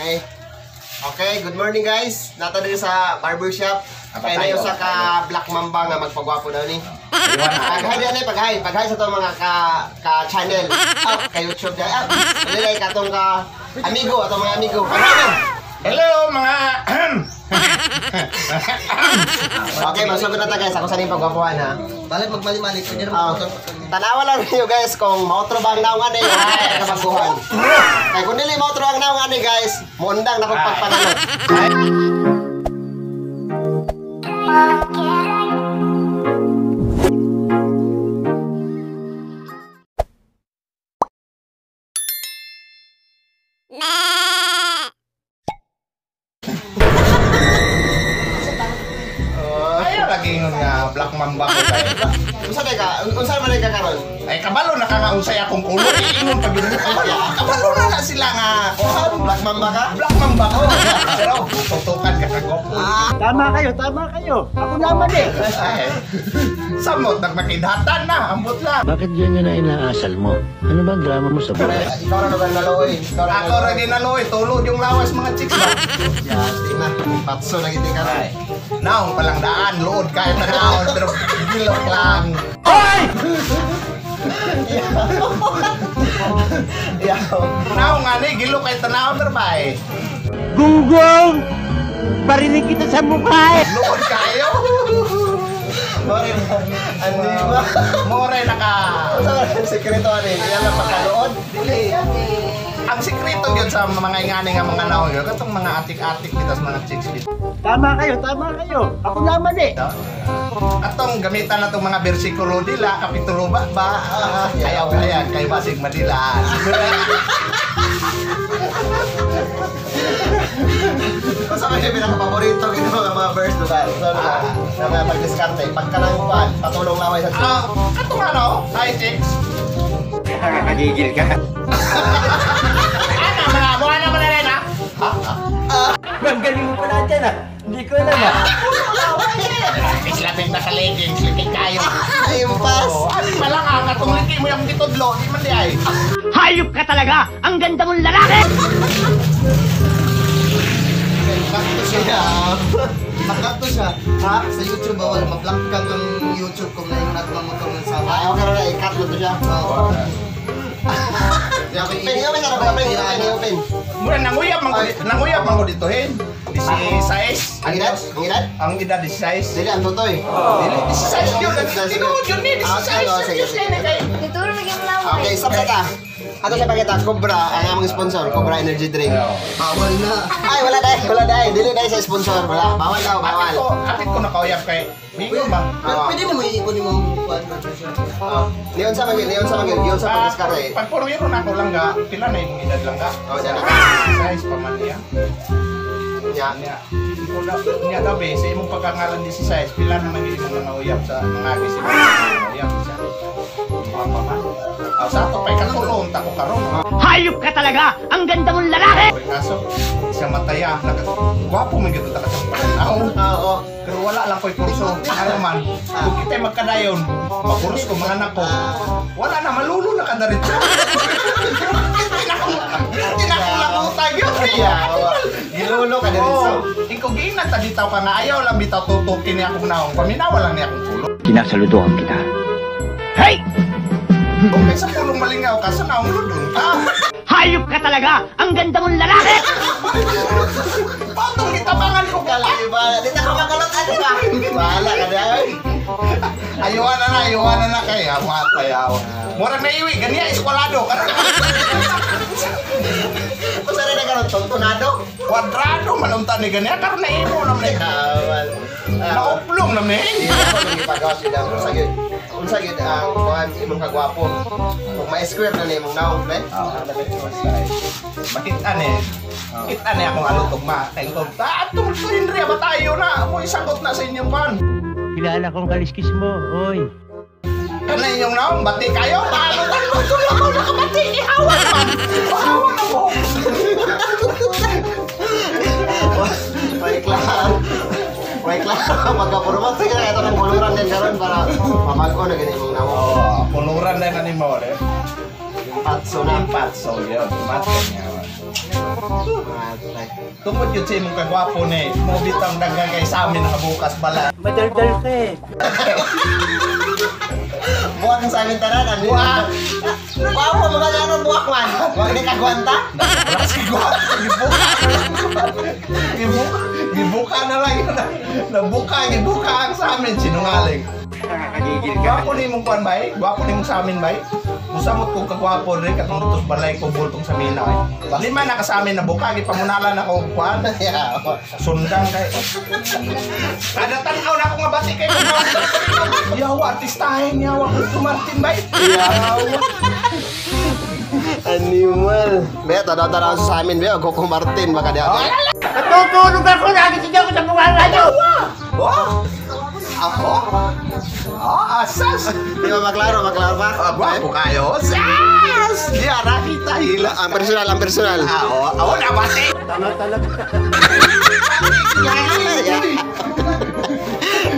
Okay. Okay, good morning guys. Nato diri sa barbershop. Kaya na yung sa ka Black Mamba nga magpagwapo daw ni. Pag-hi din eh, pag-hi. Pag-hi sa itong mga ka, ka channel. Ah, ka YouTube dyan. Ah, nilay ka itong ka amigo, atong mga amigo. Hello mga Okay, masugod na ta guys. Ako sa rin pagwapuhan ha. Balik magmali-mali ko dyan Ah, tanawa lang niyo guys kung mautro ba ang naong ani o ay kabaguhan. Kaya kung dili mautro ang naong ani guys, muundang na kong pagpanalot. Ayaw black mamba ko tayo. Unsa kay ka? Unsa man kay ka karon? Ay kabalo na ka nga unsay akong ulo. Iingon pag yun. Kabalo, kabalo na na sila nga. Kuhan, Black Mamba ka? Black mamba ko. Pero tutukan ka kagop. Tama kayo, tama kayo. Ako naman eh. Ay, samot nagmakidhatan na. Ambot lang. Bakit ganyan na inaasal mo? Ano ba ang drama mo sa buhay? Ikaw ra naman naloy. Ra Ako ra ginaloy, tulog yung lawas mga chicks ba? Yes, di na. Patso na giti ka. Ay, naong palang daan, lood kahit na naon, pero gilok lang. Yaw. Naong nga ni, gilok kahit na naon, pero ba eh. Gunggong! Parinig kita sa mukha eh! Lood kayo. Sorry. Andi ba? More naka... Unsa man ang sekreto ani? Yan ang pagkalood. Dili. Ang sikreto yun sa mga ingani nga mga naon yun, katong mga atik-atik dito sa mga chicks dito. Tama kayo, tama kayo. Ako naman eh. Atong gamitan na itong mga bersikulo nila, kapitulo ba ba? Ah, ayaw kaya, kay Basig Madilaan. Unsa man yung pinaka-paborito kito nga mga verse lugar? So, lugar. Na mga pag-diskarte, pagkalangupan, patulong laway sa Ah, katong ano, hi chicks. Nakakagigil ka. Ano, mga buwan na na rin ha? Ang galing mo pa natin ah. Hindi ko alam ah. Islapit na ka leggings, liking kayo. Ay, impas. Oh, ano pa lang ha, katong liki mo yung ditudlo, di man di ay. Hayop ka talaga! Ang ganda mong lalaki! Bakto siya. Bakto siya. Ha? Sa YouTube bawal ma-block ka ng YouTube kung na yung natmamutong ng sama. Ay, okay na i-cut mo to siya. Oo. Open, open ba? Open, open, open. Mura, nanguyab man ko, nanguyab man ko dito hin. 16. Ang edad? Ang edad? Ang edad 16. Dili, ang tutoy. Dili, 16 yun. Tinuod yun ni, Ah, sige, 16. sige, Serious na kay. Dituro lagi mo lang. Okay, stop sa ta. Ato sa pakita, Cobra, ang among sponsor, Cobra Energy Drink. Bawal na. Ay, wala dahil, wala dahil. Dili dahil sa sponsor. Wala, bawal daw, bawal. ko, kapit ko nakauyab kay Mingo ba? Oo. pwede na mo iipon yung mga kuwan na siya. Oh, Leon sa magil, Leon sa magil, Leon sa Ah, pag-discarte. Pag puro yun ako lang ga, pila na yung edad lang ga. Oh, dyan na. Size pa man niya. Niya. Wala niya be, sa imong pagkangalan di si size, pila naman yung imong nangauyab sa mga agis mo. Uyab siya. Mapa man. Ah, sa to pay katulong ta ko karon. Hayop ka talaga! Ang ganda mong lalaki! Kaso siya mataya, gwapo man gyud ta ka. Ah, Oo. pero wala lang ko'y kurso. Ano man, kung kita magkadayon, mapuros ko mga anak ko. Wala na, malulo na ka na rin. Tinakulakutan yun. Gilulo ka din so. Ikaw ginag ta bitaw ka nga ayaw lang bitaw tutukin ni akong naong. Paminawa lang ni akong pulo. Kinasaludohan kita. Hey! May sa pulong malingaw ka, sa naong ludon ka. Hayop ka talaga! Ang ganda mong lalaki! Patong itabangan ko ka lang. Diba? Di na ka magalot ano ba? Bahala ka dahil. Ayuhan na na, ayuhan na na kaya. Mga tayaw. Murag na iwi, ganyan eskwalado. Na karon tontonado? Kwadrado, malunta ni ganyan. Karoon na imo naman eh. Kawal. Ah, Nauplong naman eh. Di na ko nang ipagawa sila. Kung sa gid, kung sa gid ang kuhan imong kagwapo. Kung ma-script na nimong naong, pre. Makita ni. Kita ni akong tugma. Kaya ko, ta, tumultuin rin ba tayo na? Ako isagot na sa inyong pan. Kilala kong kaliskis mo, oy. Ano inyong naong, bati kayo? Paano tayo? Tuloy ako nakabati. Ihawan man. Ihawan ako. Wait lang. Pagka-promote, sige na ito ng buluran din karon para pamago na ganyan mong naong. Oh, puluran na na ni mo, eh. Patso na. Impat, so yun. Impat niya. Tungkol yun sa imong kagwapo ni. Mo bitang dagang kay sa amin nakabukas bala. Madaldal ka eh. Buwak sa amin taranan. Buwak. Buwak mo mga ano buwak man. Huwag ni kagwanta. Gibuka. Gibuka. Gibuka na lang yun. Nabuka. Gibuka ang sa amin. Sinungaling. Gwapo ni mong kwan bay? Gwapo ni mong sa amin bay? Musamot kong kagwapo rin katong lutos balay ko bultong sa mina eh. Lima na ka sa amin na buka, gipamunalan ako kwan. Sundang kay. Kada tanaw na ako nga bati kay Yawa, artistahin yawa ko Martin bay. Yawa. Animal. Be, tanaw-tanaw sa amin, be. Coco Martin, baka di ako. Natutulog ako, nakikita ko sa mukha radyo. Oh! Ako? Ah, asas! Di ba maklaro, maklaro pa? Ah, gwapo kayo? Sas! Di ara kita hila. Ang personal, ang personal. Ah, oo, ako na bati.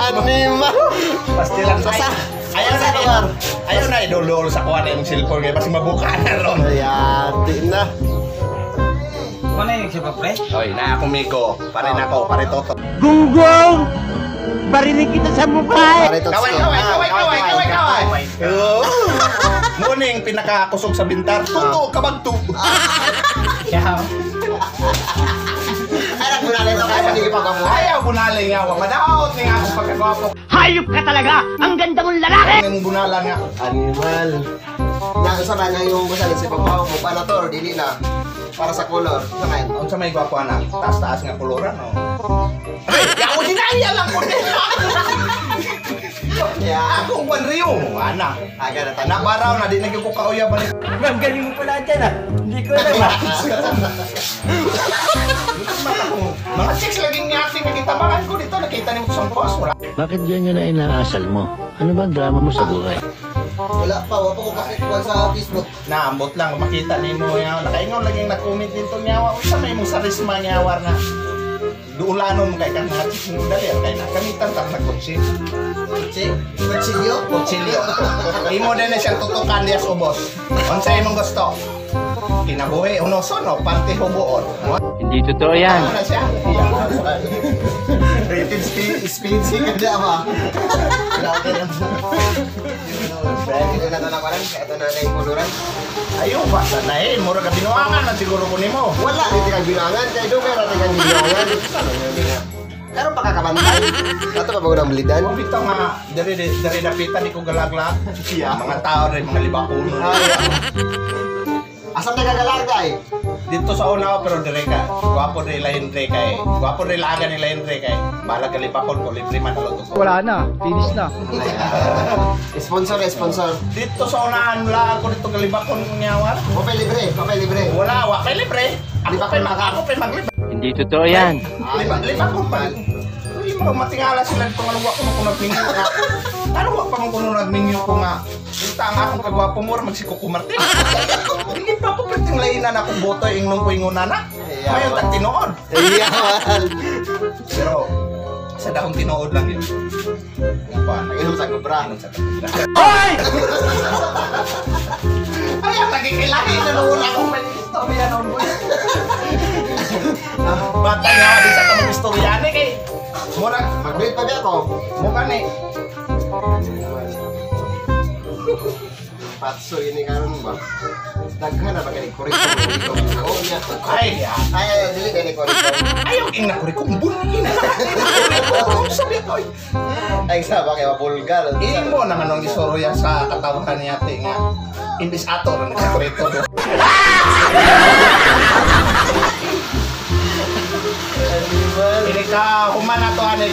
Animal. Pasti lang Sasa. Ayaw na Kumar. Ayaw na idulol sa kuha na yung cellphone kaya basi mabuka na ron. Ayati na. Ano yung siya pa, pre? Oy, na ako Miko. Pare na ako, pare toto. Gunggong! Barinig kita sa mukha eh. Kaway, kaway, kaway, kaway, kaway, kaway. Oo. Muning pinakakusog sa bintar. Tuto, kabagto. Kaya, Ay, nagpunalay to kayo. Hindi pa mo. Ayaw bunaling nga. Madaot nga ako pagkagwapo. hayop ka talaga! Ang ganda mong lalaki! Ang bunalan nga. Animal. Na, sa man yung gusto si Papa mo na to dili na. Para sa color. Sa man. Ang sa may gwapo anak, taas-taas nga kuluran, no? Dinaya lang ko din. Yeah. Ako, Juan Rio. Ana. Aga na Anak baraw na, di naging ko kauya balik. Ma'am, galing mo pala dyan ah. Hindi ko alam ah. Mga chicks laging niyating nakitabangan ko dito. Nakita ni mo sa post. Wala. Bakit ganyan na inaasal mo? Ano ba ang drama mo sa buhay? Wala pa, wala pa ko kakikuan sa Facebook. Naambot lang, makita ni mo yaw. Nakaingaw laging nag-comment dito nyawa. Uy, sa may mong sarisma nyawar na. Duulanon kay mga chicks mo dali. Kaya nakamitan tang nagkutsi. Check. Kutsilyo? Kutsilyo. Imo din na siyang tutukan diya sa ubos. Unsa imong gusto? Kinabuhi, unoson, no? Parte hubuon. Hindi totoo yan. Ano na siya? Rated speed, speed si ka na ba? Grabe na. Ito na ito na parang, ito na na yung kuluran. Ayaw ba? Sana eh, mura ka binuangan na siguro ko nimo. Wala, hindi kang binangan. Kaya doon natin kang binangan. Karon pa kakabantay. Ato pa ba unang bilidan? Kung bitaw nga, dari dari napitan di ko galagla. Mga tao rin, mga libakuno. Asam na kagalarga eh. Dito sa una pero dire ka. Gwapo rin lain re kay. Gwapo rin laga ni lain re kay. Bala ka libakon ko libre manalo to. Wala na, finish na. Sponsor eh, sponsor. Dito sa unahan la ako dito kalibakon ko nyawar. Papay libre, papay libre. Wala wa kay libre. Ako pa mag ako pa maglibre. Hindi totoo yan. Liba libakon pa. Uy, mo matingala sila dito nga wa ko mo nagmingyo ka. Ano wa pa mo kuno nagmingyo ko nga. Kita nga akong kagwapo mo magsiko ko Martin. Hindi pa ko perting lainan ako boto ingnon ko ingon na. Mayon tag tinuod. Iyawan. Pero sa dahong tinuod lang yun. Pa, Inom sa kubra. Ano sa Hoy! Ay, ang nagkikilahi na noon ako may istorya noon mo. Bata nga, di sa kamang istorya ni kay. Mura, Mag-breed pa ba ako? mukha ni. Patso ini karon ba? Daghan na ba kay kurikong Oh niya. Ay, ya. Ay, ay, dili kay kurikong. Ayaw king nakuri kong bunyin. Sabi ko, Ay, sa ba kay mapulgar. imo naman ang istorya sa katawan niya ate nga. Imbis ato na nagsakrito do. Ini ka human ato anay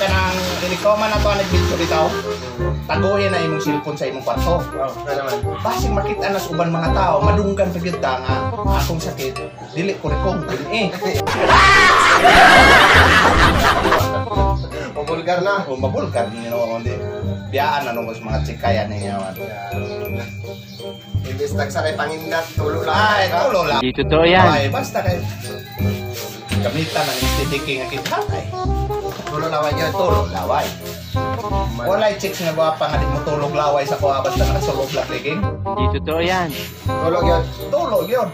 kanang ini ka human ato video bitaw. Taguhin na imong cellphone sa imong kwarto. Oh, na naman. Basig makita na sa uban mga tao, madunggan pa gyud nga akong sakit. Dili ko rekong eh. Mapulgar na. O mabulkan ni no hindi. Biyaan na nung mga chikayan niya. Imbis nagsaray pangindat, tulo lang. Ay, tulo lang. Hindi totoo yan. Ay, basta kay Gamitan ng titiking nga kita ay Tulo lawan yun. tulog laway. Walay chicks nga gwapa nga di mo tulog laway sa kuha basta nakasulog lang liging. Hindi totoo yan. Tulog yun. Tulog yun.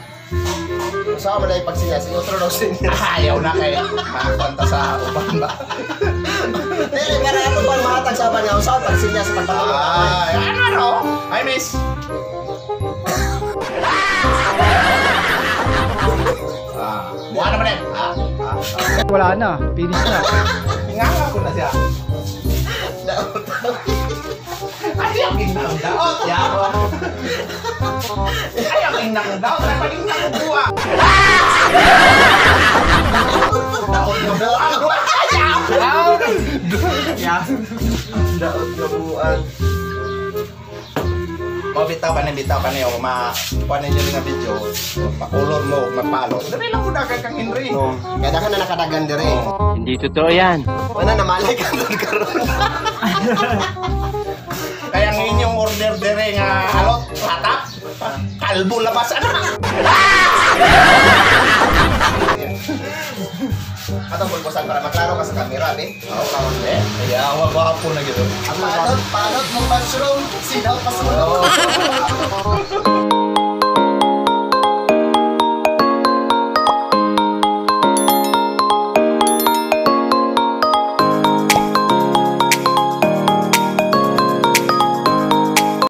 Sa mo na yung pagsinya sa outro daw sinya. Ayaw na kay makakwanta sa uban ba. Dili para ato ba mahatag sa banya usaw pagsinya sa pagpatulog. Ay, ano no? Ay, miss. Ah, buwan naman eh. Ah, Wala na, finish na. inganga ko na siya. Ay, ang inang daot. Yawa. Ay, ang inang daot. Ay, pag inang buwa. Daot na buwa. Ayaw. Daot nga buwan. O, bitaw ka na, bitaw ka na yung ma... Kuha ninyo nga video. Pakulor mo, mapalo. Dali lang ko dagan kang Henry. No, kada ka na nakadagan dire. Hindi totoo yan. Wala na malay ka doon karon. Kaya ang inyong order dire nga alot, hatap, kalbo labas, ano na? Atong pulbusan para maklaro ka sa camera, be. Oo, kawan eh. Kaya wag-wapo na gitu. Panot, panot mo mushroom, sinaw pa sa